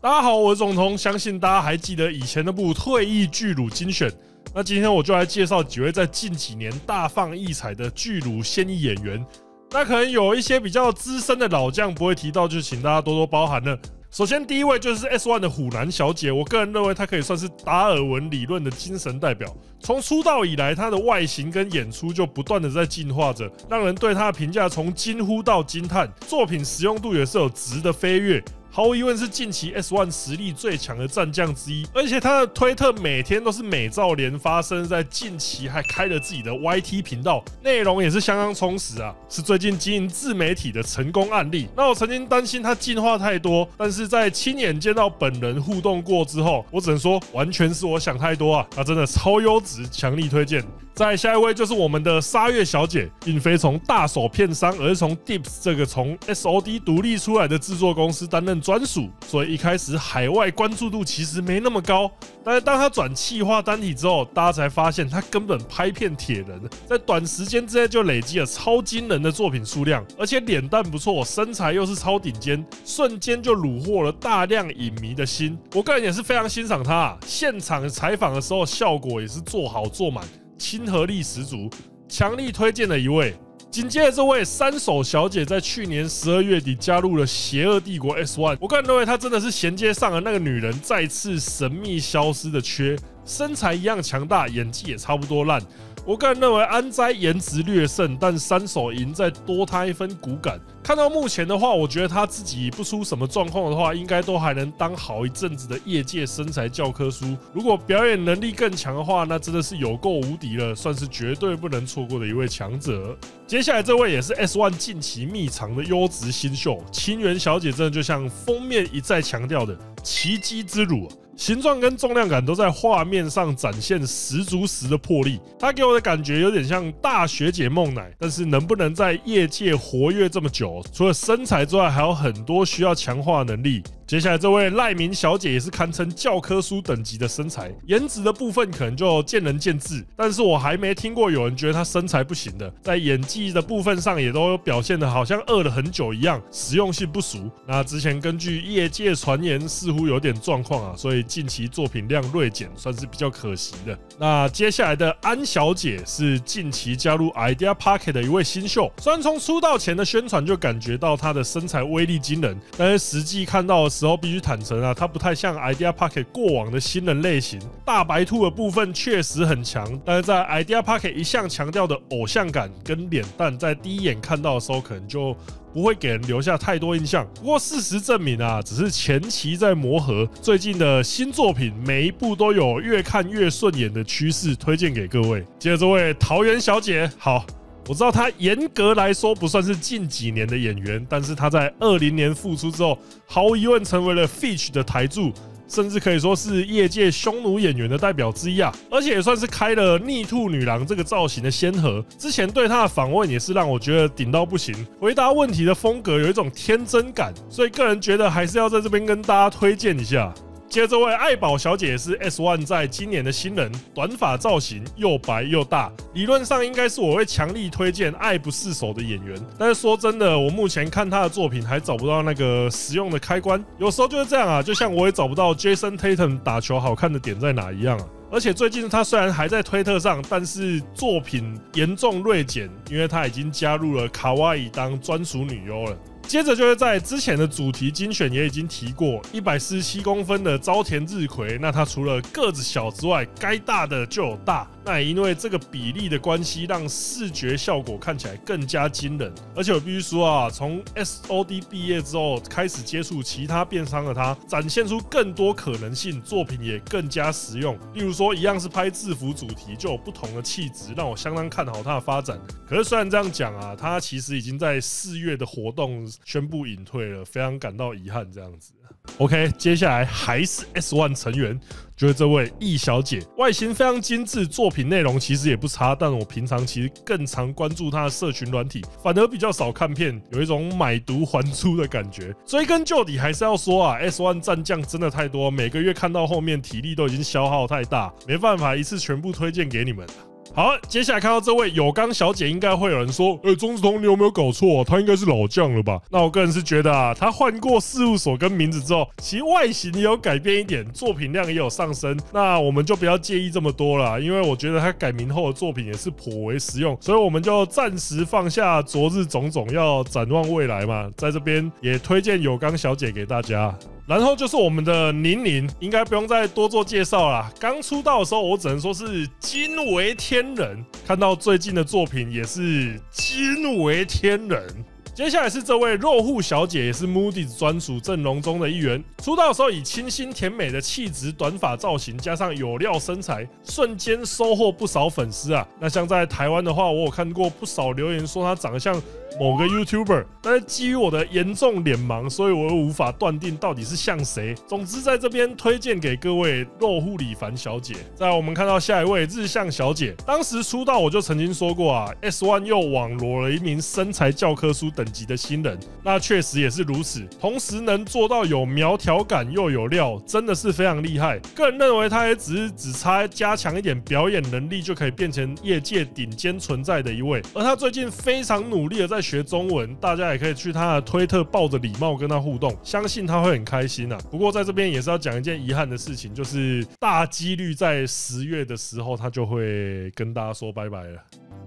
大家好，我是总统，相信大家还记得以前那部《退役巨乳精选》。那今天我就来介绍几位在近几年大放异彩的巨乳现役演员。那可能有一些比较资深的老将不会提到，就请大家多多包涵了。首先，第一位就是 S One 的虎男小姐，我个人认为她可以算是达尔文理论的精神代表。从出道以来，她的外形跟演出就不断的在进化着，让人对她的评价从惊呼到惊叹，作品实用度也是有质的飞跃。毫无疑问是近期 S One 实力最强的战将之一，而且他的推特每天都是美照连发，甚至在近期还开了自己的 YT 频道，内容也是相当充实啊，是最近经营自媒体的成功案例。那我曾经担心他进化太多，但是在亲眼见到本人互动过之后，我只能说完全是我想太多啊，他真的超优质，强力推荐。再下一位就是我们的沙月小姐，并非从大手片商，而是从 Dips 这个从 SOD 独立出来的制作公司担任专属，所以一开始海外关注度其实没那么高。但是当他转气化单体之后，大家才发现他根本拍片铁人，在短时间之内就累积了超惊人的作品数量，而且脸蛋不错，身材又是超顶尖，瞬间就虏获了大量影迷的心。我个人也是非常欣赏他，现场采访的时候效果也是做好做满。亲和力十足，强力推荐的一位。紧接着，这位三手小姐在去年十二月底加入了邪恶帝国 S One。我个人认为她真的是衔接上了那个女人再次神秘消失的缺，身材一样强大，演技也差不多烂。我个人认为安斋颜值略胜，但三手赢再多他一分骨感。看到目前的话，我觉得他自己不出什么状况的话，应该都还能当好一阵子的业界身材教科书。如果表演能力更强的话，那真的是有够无敌了，算是绝对不能错过的一位强者。接下来这位也是 S One 近期密藏的优质新秀，清源小姐，真的就像封面一再强调的奇迹之乳。形状跟重量感都在画面上展现十足十的魄力，它给我的感觉有点像大学姐梦乃，但是能不能在业界活跃这么久，除了身材之外，还有很多需要强化能力。接下来这位赖明小姐也是堪称教科书等级的身材，颜值的部分可能就见仁见智，但是我还没听过有人觉得她身材不行的，在演技的部分上也都表现的好像饿了很久一样，实用性不俗。那之前根据业界传言，似乎有点状况啊，所以近期作品量锐减，算是比较可惜的。那接下来的安小姐是近期加入 Idea Pocket 的一位新秀，虽然从出道前的宣传就感觉到她的身材威力惊人，但是实际看到。时候必须坦诚啊，他不太像 Idea Pocket 过往的新人类型。大白兔的部分确实很强，但是在 Idea Pocket 一向强调的偶像感跟脸蛋，在第一眼看到的时候，可能就不会给人留下太多印象。不过事实证明啊，只是前期在磨合。最近的新作品每一部都有越看越顺眼的趋势，推荐给各位。接着这位桃园小姐，好。我知道他严格来说不算是近几年的演员，但是他在二零年复出之后，毫无疑问成为了 Fitch 的台柱，甚至可以说是业界匈奴演员的代表之一啊！而且也算是开了逆兔女郎这个造型的先河。之前对他的访问也是让我觉得顶到不行，回答问题的风格有一种天真感，所以个人觉得还是要在这边跟大家推荐一下。接着，这位爱宝小姐是 S One 在今年的新人，短发造型又白又大，理论上应该是我会强力推荐爱不释手的演员。但是说真的，我目前看她的作品还找不到那个实用的开关，有时候就是这样啊，就像我也找不到 Jason Tatum 打球好看的点在哪一样啊。而且最近他虽然还在推特上，但是作品严重锐减，因为他已经加入了卡哇伊当专属女优了。接着就是在之前的主题精选也已经提过，一百四十七公分的朝田日葵，那它除了个子小之外，该大的就有大。那也因为这个比例的关系，让视觉效果看起来更加惊人。而且我必须说啊，从 SOD 毕业之后开始接触其他电商的他，展现出更多可能性，作品也更加实用。例如说，一样是拍制服主题，就有不同的气质，让我相当看好他的发展。可是虽然这样讲啊，他其实已经在四月的活动宣布隐退了，非常感到遗憾。这样子。OK，接下来还是 S One 成员。就是这位易小姐，外形非常精致，作品内容其实也不差。但我平常其实更常关注她的社群软体，反而比较少看片，有一种买椟还珠的感觉。追根究底，还是要说啊，S One 战将真的太多，每个月看到后面体力都已经消耗太大，没办法一次全部推荐给你们。好，接下来看到这位有刚小姐，应该会有人说：“哎，钟子彤，你有没有搞错？他应该是老将了吧？”那我个人是觉得啊，他换过事务所跟名字之后，其外形也有改变一点，作品量也有上升。那我们就不要介意这么多了，因为我觉得他改名后的作品也是颇为实用，所以我们就暂时放下昨日种种，要展望未来嘛。在这边也推荐有刚小姐给大家。然后就是我们的宁宁，应该不用再多做介绍了。刚出道的时候，我只能说是惊为天人。看到最近的作品，也是惊为天人。接下来是这位肉户小姐，也是 Moody's 专属阵容中的一员。出道的时候以清新甜美的气质、短发造型，加上有料身材，瞬间收获不少粉丝啊。那像在台湾的话，我有看过不少留言说她长得像。某个 YouTuber，但是基于我的严重脸盲，所以我又无法断定到底是像谁。总之，在这边推荐给各位肉护李凡小姐。再，我们看到下一位日向小姐，当时出道我就曾经说过啊，S One 又网罗了一名身材教科书等级的新人，那确实也是如此。同时能做到有苗条感又有料，真的是非常厉害。个人认为，她也只是只差加强一点表演能力，就可以变成业界顶尖存在的一位。而她最近非常努力的在。学中文，大家也可以去他的推特抱着礼貌跟他互动，相信他会很开心啊。不过在这边也是要讲一件遗憾的事情，就是大几率在十月的时候，他就会跟大家说拜拜了。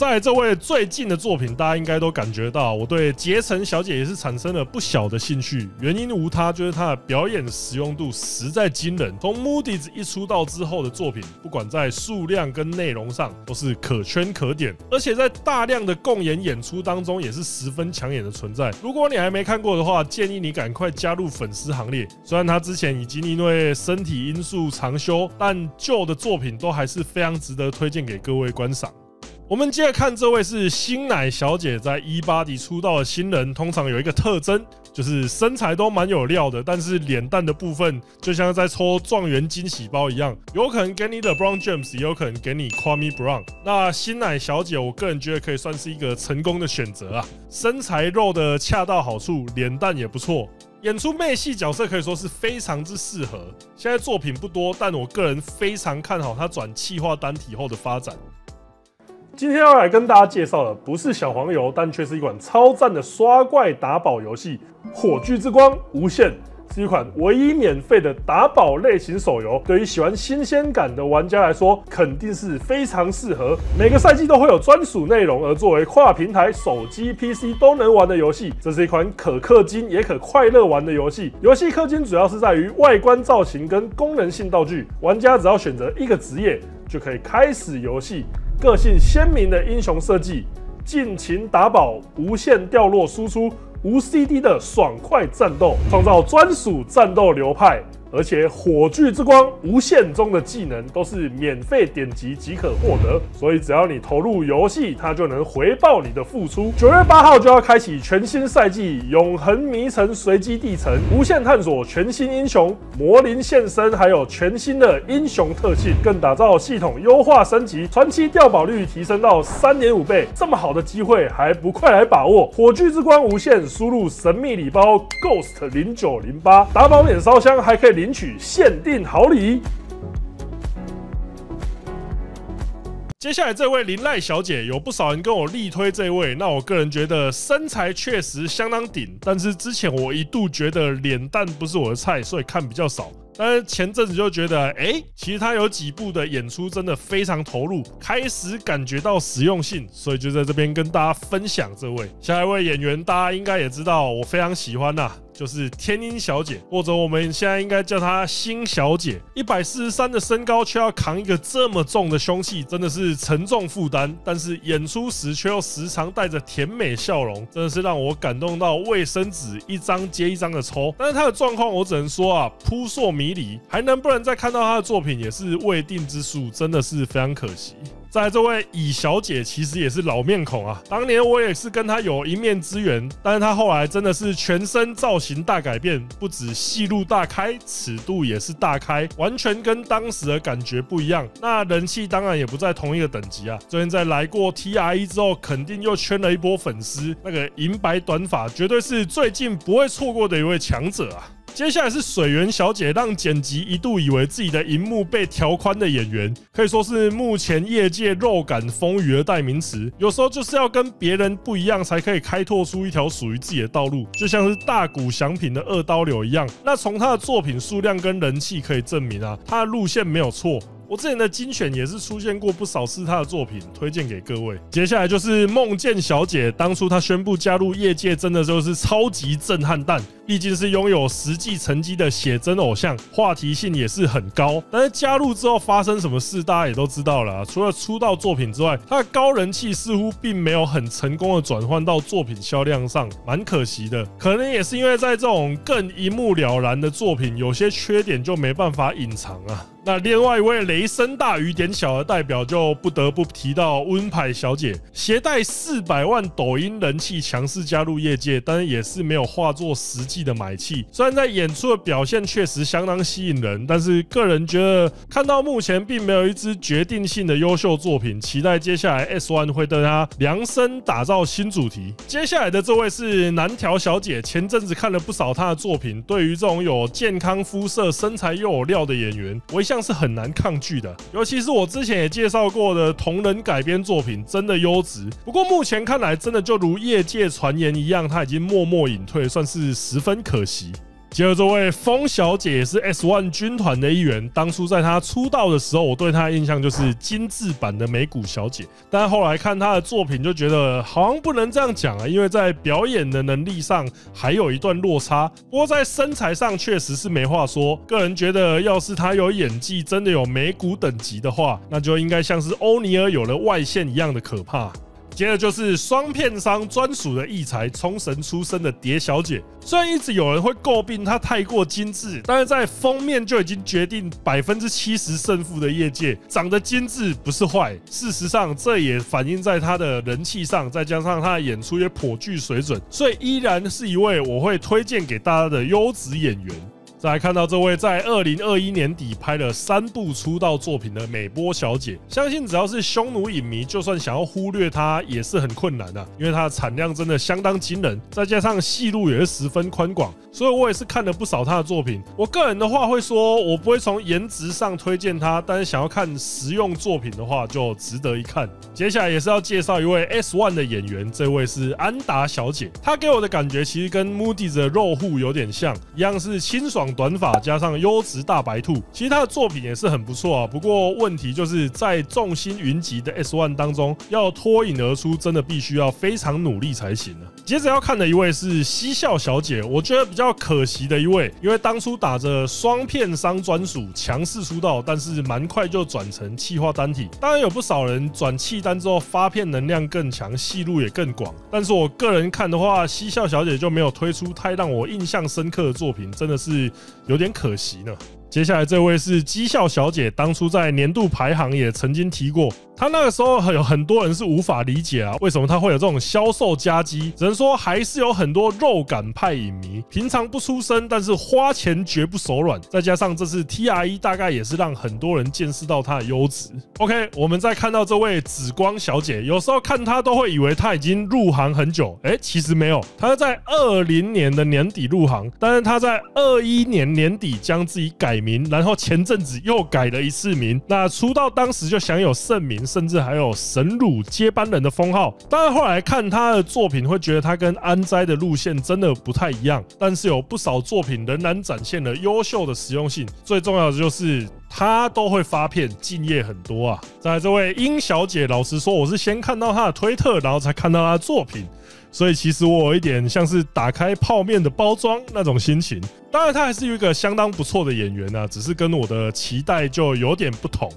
在这位最近的作品，大家应该都感觉到，我对结城小姐也是产生了不小的兴趣。原因无他，就是她的表演实用度实在惊人。从 Moody's 一出道之后的作品，不管在数量跟内容上，都是可圈可点，而且在大量的共演演出当中，也是十分抢眼的存在。如果你还没看过的话，建议你赶快加入粉丝行列。虽然她之前已经因为身体因素长休，但旧的作品都还是非常值得推荐给各位观赏。我们接着看这位是新奶小姐，在一八底出道的新人，通常有一个特征，就是身材都蛮有料的，但是脸蛋的部分就像在抽状元惊喜包一样，有可能给你的 Brown James，也有可能给你 Kwame Brown。那新奶小姐，我个人觉得可以算是一个成功的选择啊，身材肉的恰到好处，脸蛋也不错，演出妹系角色可以说是非常之适合。现在作品不多，但我个人非常看好她转气化单体后的发展。今天要来跟大家介绍的不是小黄油，但却是一款超赞的刷怪打宝游戏《火炬之光无限》，是一款唯一免费的打宝类型手游。对于喜欢新鲜感的玩家来说，肯定是非常适合。每个赛季都会有专属内容，而作为跨平台、手机、PC 都能玩的游戏，这是一款可氪金也可快乐玩的游戏。游戏氪金主要是在于外观造型跟功能性道具，玩家只要选择一个职业，就可以开始游戏。个性鲜明的英雄设计，尽情打宝，无限掉落输出，无 CD 的爽快战斗，创造专属战斗流派。而且火炬之光无限中的技能都是免费点击即可获得，所以只要你投入游戏，它就能回报你的付出。九月八号就要开启全新赛季，永恒迷城随机地城，无限探索全新英雄魔灵现身，还有全新的英雄特性，更打造系统优化升级，传奇掉宝率提升到三点五倍。这么好的机会，还不快来把握？火炬之光无限，输入神秘礼包 Ghost 零九零八，打宝免烧香，还可以。领取限定好礼。接下来这位林赖小姐，有不少人跟我力推这位，那我个人觉得身材确实相当顶，但是之前我一度觉得脸蛋不是我的菜，所以看比较少。但是前阵子就觉得，哎，其实他有几部的演出真的非常投入，开始感觉到实用性，所以就在这边跟大家分享这位下一位演员，大家应该也知道，我非常喜欢呐。就是天音小姐，或者我们现在应该叫她星小姐。一百四十三的身高，却要扛一个这么重的凶器，真的是沉重负担。但是演出时却又时常带着甜美笑容，真的是让我感动到卫生纸一张接一张的抽。但是她的状况，我只能说啊，扑朔迷离。还能不能再看到她的作品，也是未定之数，真的是非常可惜。在这位乙小姐其实也是老面孔啊，当年我也是跟她有一面之缘，但是她后来真的是全身造型大改变，不止戏路大开，尺度也是大开，完全跟当时的感觉不一样。那人气当然也不在同一个等级啊。最近在来过 T R E 之后，肯定又圈了一波粉丝。那个银白短发绝对是最近不会错过的一位强者啊。接下来是水源小姐，让剪辑一度以为自己的荧幕被调宽的演员，可以说是目前业界肉感风雨的代名词。有时候就是要跟别人不一样，才可以开拓出一条属于自己的道路，就像是大谷翔平的二刀流一样。那从他的作品数量跟人气可以证明啊，他的路线没有错。我之前的精选也是出现过不少次他的作品，推荐给各位。接下来就是梦见小姐，当初她宣布加入业界，真的就是超级震撼弹。毕竟是拥有实际成绩的写真偶像，话题性也是很高。但是加入之后发生什么事，大家也都知道了。除了出道作品之外，他的高人气似乎并没有很成功的转换到作品销量上，蛮可惜的。可能也是因为在这种更一目了然的作品，有些缺点就没办法隐藏啊。那另外一位雷声大雨点小的代表，就不得不提到温牌小姐，携带四百万抖音人气强势加入业界，但是也是没有化作实际。的买气，虽然在演出的表现确实相当吸引人，但是个人觉得看到目前并没有一支决定性的优秀作品，期待接下来 S One 会对他量身打造新主题。接下来的这位是南条小姐，前阵子看了不少她的作品，对于这种有健康肤色、身材又有料的演员，我一向是很难抗拒的。尤其是我之前也介绍过的同人改编作品，真的优质。不过目前看来，真的就如业界传言一样，她已经默默隐退，算是十分。很可惜。接着这位风小姐也是 S One 军团的一员。当初在她出道的时候，我对她的印象就是精致版的美谷小姐。但后来看她的作品，就觉得好像不能这样讲啊，因为在表演的能力上还有一段落差。不过在身材上确实是没话说。个人觉得，要是她有演技，真的有美谷等级的话，那就应该像是欧尼尔有了外线一样的可怕。接着就是双片商专属的异才，冲绳出身的蝶小姐。虽然一直有人会诟病她太过精致，但是在封面就已经决定百分之七十胜负的业界，长得精致不是坏。事实上，这也反映在她的人气上，再加上她的演出也颇具水准，所以依然是一位我会推荐给大家的优质演员。再来看到这位在二零二一年底拍了三部出道作品的美波小姐，相信只要是匈奴影迷，就算想要忽略她也是很困难的，因为她的产量真的相当惊人，再加上戏路也是十分宽广，所以我也是看了不少她的作品。我个人的话会说，我不会从颜值上推荐她，但是想要看实用作品的话，就值得一看。接下来也是要介绍一位 S One 的演员，这位是安达小姐，她给我的感觉其实跟 Moody 的肉户有点像，一样是清爽。短发加上优质大白兔，其实他的作品也是很不错啊。不过问题就是在众星云集的 S One 当中，要脱颖而出，真的必须要非常努力才行啊。接着要看的一位是嬉笑小姐，我觉得比较可惜的一位，因为当初打着双片商专属强势出道，但是蛮快就转成气化单体。当然有不少人转气单之后发片能量更强，戏路也更广。但是我个人看的话，嬉笑小姐就没有推出太让我印象深刻的作品，真的是。有点可惜呢。接下来这位是绩效小姐，当初在年度排行也曾经提过。她那个时候有很多人是无法理解啊，为什么她会有这种销售加机？只能说还是有很多肉感派影迷，平常不出声，但是花钱绝不手软。再加上这次 T R E，大概也是让很多人见识到她的优质。OK，我们再看到这位紫光小姐，有时候看她都会以为她已经入行很久，哎，其实没有，她在二零年的年底入行，但是她在二一年年底将自己改名，然后前阵子又改了一次名。那出道当时就享有盛名。甚至还有神乳接班人的封号。当然，后来看他的作品，会觉得他跟安斋的路线真的不太一样。但是有不少作品仍然展现了优秀的实用性。最重要的就是他都会发片，敬业很多啊。在这位殷小姐，老实说，我是先看到她的推特，然后才看到她的作品。所以其实我有一点像是打开泡面的包装那种心情。当然，他还是有一个相当不错的演员啊，只是跟我的期待就有点不同。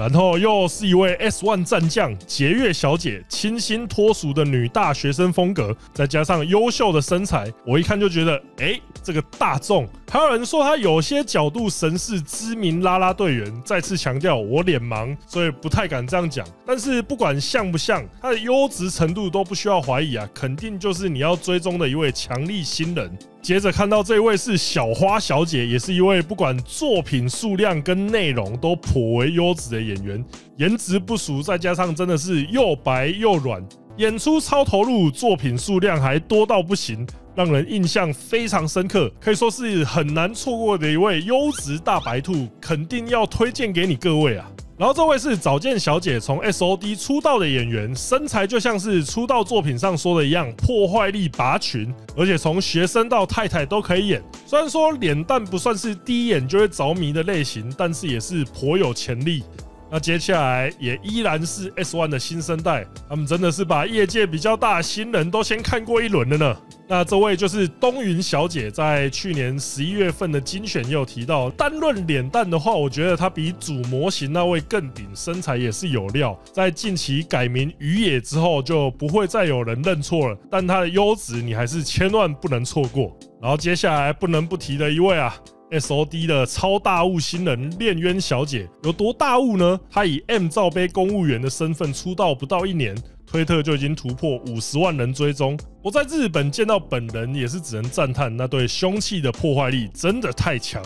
然后又是一位 S One 战将节月小姐，清新脱俗的女大学生风格，再加上优秀的身材，我一看就觉得，哎，这个大众。还有人说她有些角度神似知名啦啦队员，再次强调我脸盲，所以不太敢这样讲。但是不管像不像，她的优质程度都不需要怀疑啊，肯定就是你要追踪的一位强力新人。接着看到这位是小花小姐，也是一位不管作品数量跟内容都颇为优质的演员，颜值不俗，再加上真的是又白又软，演出超投入，作品数量还多到不行。让人印象非常深刻，可以说是很难错过的一位优质大白兔，肯定要推荐给你各位啊。然后这位是早见小姐，从 S O D 出道的演员，身材就像是出道作品上说的一样，破坏力拔群，而且从学生到太太都可以演。虽然说脸蛋不算是第一眼就会着迷的类型，但是也是颇有潜力。那接下来也依然是 S One 的新生代，他们真的是把业界比较大新人都先看过一轮了呢。那这位就是东云小姐，在去年十一月份的精选也有提到，单论脸蛋的话，我觉得她比主模型那位更顶，身材也是有料。在近期改名鱼野之后，就不会再有人认错了。但她的优质你还是千万不能错过。然后接下来不能不提的一位啊。S O D 的超大物新人炼渊小姐有多大物呢？她以 M 罩杯公务员的身份出道不到一年，推特就已经突破五十万人追踪。我在日本见到本人也是只能赞叹那对凶器的破坏力真的太强。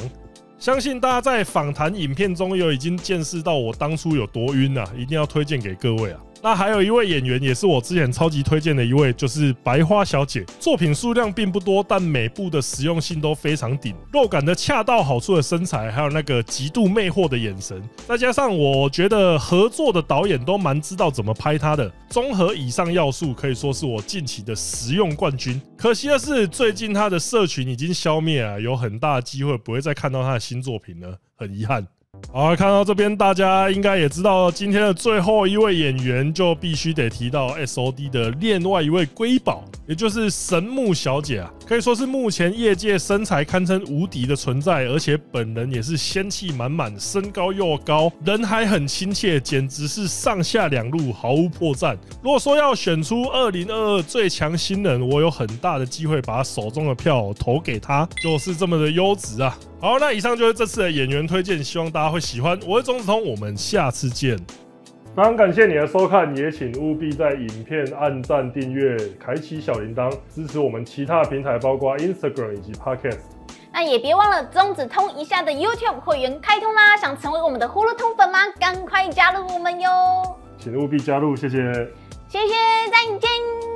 相信大家在访谈影片中有已经见识到我当初有多晕啊，一定要推荐给各位啊。那还有一位演员，也是我之前超级推荐的一位，就是白花小姐。作品数量并不多，但每部的实用性都非常顶，肉感的恰到好处的身材，还有那个极度魅惑的眼神，再加上我觉得合作的导演都蛮知道怎么拍她的。综合以上要素，可以说是我近期的实用冠军。可惜的是，最近她的社群已经消灭啊，有很大的机会不会再看到她的新作品了，很遗憾。好，看到这边，大家应该也知道，今天的最后一位演员就必须得提到 S O D 的另外一位瑰宝，也就是神木小姐啊，可以说是目前业界身材堪称无敌的存在，而且本人也是仙气满满，身高又高，人还很亲切，简直是上下两路毫无破绽。如果说要选出二零二二最强新人，我有很大的机会把手中的票投给他，就是这么的优质啊。好，那以上就是这次的演员推荐，希望大家会喜欢。我是钟子通，我们下次见。非常感谢你的收看，也请务必在影片按赞、订阅、开启小铃铛，支持我们其他平台，包括 Instagram 以及 Podcast。那也别忘了中子通一下的 YouTube 会员开通啦！想成为我们的呼噜通粉吗？赶快加入我们哟！请务必加入，谢谢。谢谢，再见。